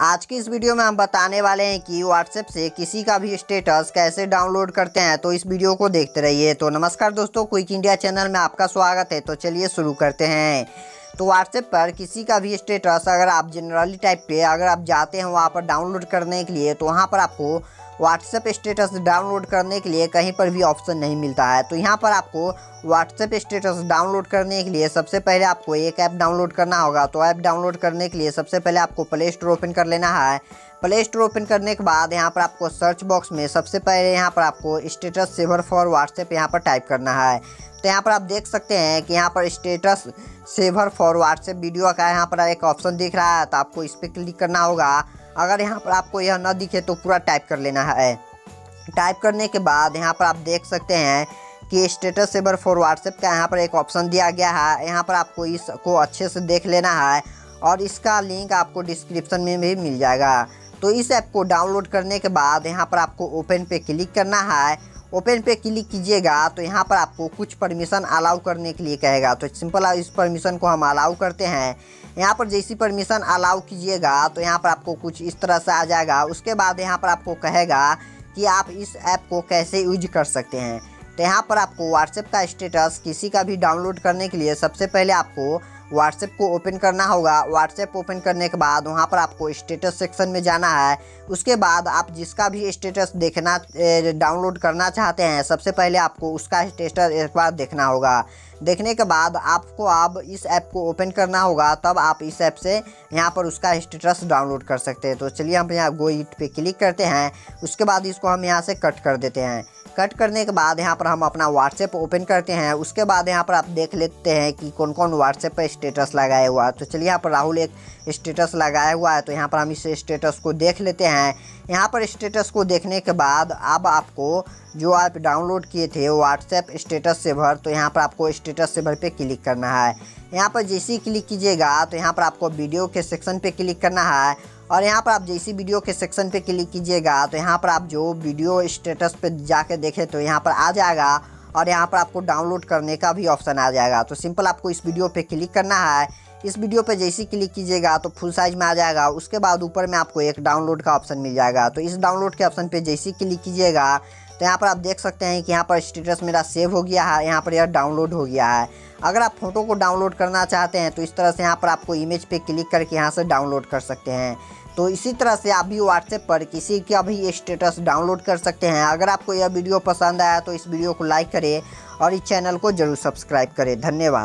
आज की इस वीडियो में हम बताने वाले हैं कि व्हाट्सएप से किसी का भी स्टेटस कैसे डाउनलोड करते हैं तो इस वीडियो को देखते रहिए। तो नमस्कार दोस्तों क्विक इंडिया चैनल में आपका स्वागत है तो चलिए शुरू करते हैं। तो व्हाट्सएप पर किसी का भी स्टेटस अगर आप जनरली टाइप पे अगर आप जाते हैं वहाँ पर डाउनलोड करने के लिए तो वहाँ पर आपको व्हाट्सएप स्टेटस डाउनलोड करने के लिए कहीं पर भी ऑप्शन नहीं मिलता है। तो यहाँ पर आपको व्हाट्सएप स्टेटस डाउनलोड करने के लिए सबसे पहले आपको एक ऐप डाउनलोड करना होगा। तो ऐप डाउनलोड करने के लिए सबसे पहले आपको प्ले स्टोर ओपन कर लेना है। प्ले स्टोर ओपन करने के बाद यहाँ पर आपको सर्च बॉक्स में सबसे पहले यहाँ पर आपको स्टेटस सेवर फॉर व्हाट्सएप यहाँ पर टाइप करना है। तो यहाँ पर आप देख सकते हैं कि यहाँ पर status saver for WhatsApp video का यहाँ पर एक ऑप्शन दिख रहा है। तो आपको इस पर क्लिक करना होगा। अगर यहाँ पर आपको यह न दिखे तो पूरा टाइप कर लेना है। टाइप करने के बाद यहाँ पर आप देख सकते हैं कि स्टेटस सेवर फॉर व्हाट्सएप का यहाँ पर एक ऑप्शन दिया गया है। यहाँ पर आपको इसको अच्छे से देख लेना है और इसका लिंक आपको डिस्क्रिप्शन में भी मिल जाएगा। तो इस ऐप को डाउनलोड करने के बाद यहाँ पर आपको ओपन पे क्लिक करना है। ओपन पे क्लिक कीजिएगा तो यहाँ पर आपको कुछ परमिशन अलाउ करने के लिए कहेगा। तो सिंपल इस परमिशन को हम अलाउ करते हैं। यहाँ पर जैसी परमिशन अलाउ कीजिएगा तो यहाँ पर आपको कुछ इस तरह से आ जाएगा। उसके बाद यहाँ पर आपको कहेगा कि आप इस ऐप को कैसे यूज़ कर सकते हैं। तो यहाँ पर आपको व्हाट्सएप का स्टेटस किसी का भी डाउनलोड करने के लिए सबसे पहले आपको व्हाट्सएप को ओपन करना होगा। व्हाट्सएप ओपन करने के बाद वहाँ पर आपको स्टेटस सेक्शन में जाना है। उसके बाद आप जिसका भी स्टेटस देखना डाउनलोड करना चाहते हैं, सबसे पहले आपको उसका स्टेटस एक बार देखना होगा। देखने के बाद आपको अब इस ऐप को ओपन करना होगा, तब आप इस ऐप से यहाँ पर उसका स्टेटस डाउनलोड कर सकते हैं। तो चलिए हम यहाँ गो इट क्लिक करते हैं। उसके बाद इसको हम यहाँ से कट कर देते हैं। कट करने के बाद यहाँ पर हम अपना व्हाट्सएप ओपन करते हैं। उसके बाद यहाँ पर आप देख लेते हैं कि कौन कौन व्हाट्सएप पर स्टेटस लगाया हुआ है। तो चलिए यहाँ पर राहुल एक स्टेटस लगाया हुआ है तो यहाँ पर हम इस स्टेटस को देख लेते हैं। यहाँ पर स्टेटस को देखने के बाद अब आपको जो आप डाउनलोड किए थे व्हाट्सएप स्टेटस सेवर तो यहाँ पर आपको स्टेटस सेवर पे क्लिक करना है। यहाँ पर जैसे ही क्लिक कीजिएगा तो यहाँ पर आपको वीडियो के सेक्शन पे क्लिक करना है। और यहाँ पर आप जैसी वीडियो के सेक्शन पे क्लिक कीजिएगा तो यहाँ पर आप जो वीडियो स्टेटस पे जाके देखें तो यहाँ पर आ जाएगा और यहाँ पर आपको डाउनलोड करने का भी ऑप्शन आ जाएगा। तो सिंपल आपको इस वीडियो पे क्लिक करना है। इस वीडियो पे जैसे क्लिक कीजिएगा तो फुल साइज़ में आ जाएगा। उसके बाद ऊपर में आपको एक डाउनलोड का ऑप्शन मिल जाएगा। तो इस डाउनलोड के ऑप्शन पे जैसे क्लिक कीजिएगा तो यहाँ पर आप देख सकते हैं कि यहाँ पर स्टेटस मेरा सेव हो गया है। यहाँ पर यह डाउनलोड हो गया है। अगर आप फ़ोटो को डाउनलोड करना चाहते हैं तो इस तरह से यहाँ पर आपको इमेज पे क्लिक करके यहाँ से डाउनलोड कर सकते हैं। तो इसी तरह से आप भी व्हाट्सएप पर किसी का भी स्टेटस डाउनलोड कर सकते हैं। अगर आपको यह वीडियो पसंद आया तो इस वीडियो को लाइक करें और इस चैनल को ज़रूर सब्सक्राइब करें। धन्यवाद।